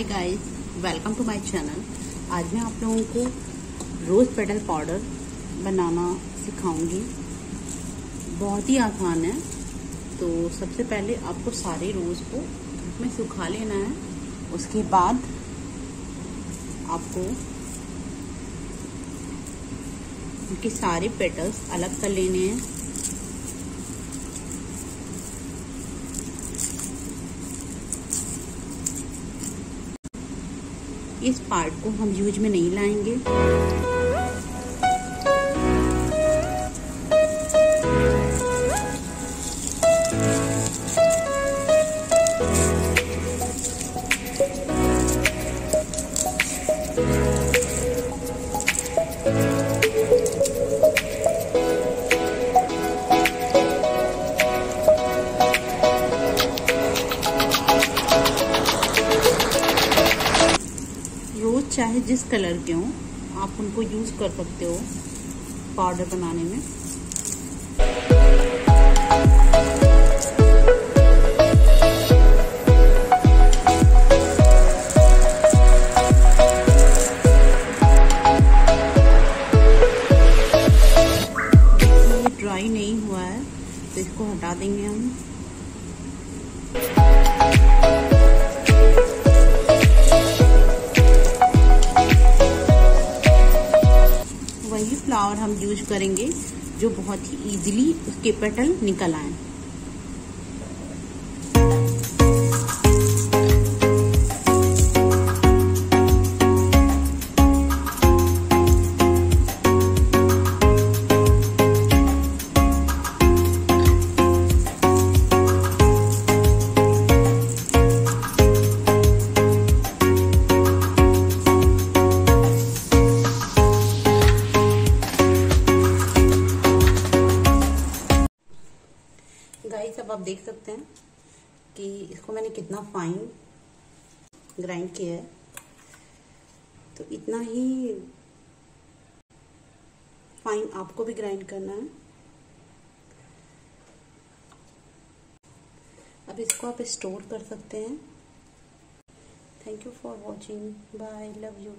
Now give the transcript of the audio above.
Welcome to my channel आज मैं आप लोगों को रोज़ पेडल पाउडर बनाना सिखाऊँगी। बहुत ही आसान है। तो सबसे पहले आपको सारे रोज़ को धूप में सुखा लेना है। उसके बाद आपको उनके सारे पेटल्स अलग कर लेने हैं। इस पार्ट को हम यूज़ में नहीं लाएँगे। रोज चाहे जिस कलर के हों, आप उनको यूज़ कर सकते हो पाउडर बनाने में। ड्राई नहीं हुआ है तो इसको हटा देंगे हम। फ्लावर हम यूज़ करेंगे जो बहुत ही इजीली उसके पेटल निकल आए। अब आप देख सकते हैं कि इसको मैंने कितना फाइन ग्राइंड किया है। तो इतना ही फाइन आपको भी ग्राइंड करना है। अब इसको आप स्टोर कर सकते हैं। Thank you for watching bye love you